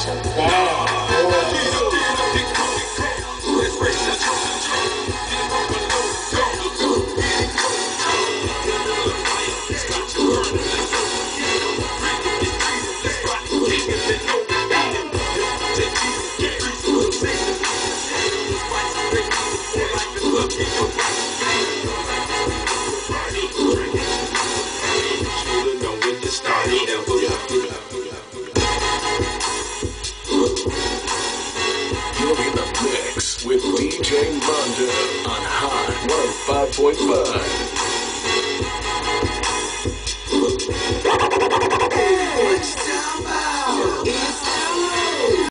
Started ever You're in the mix with DJ Mondo on Hot 105.5.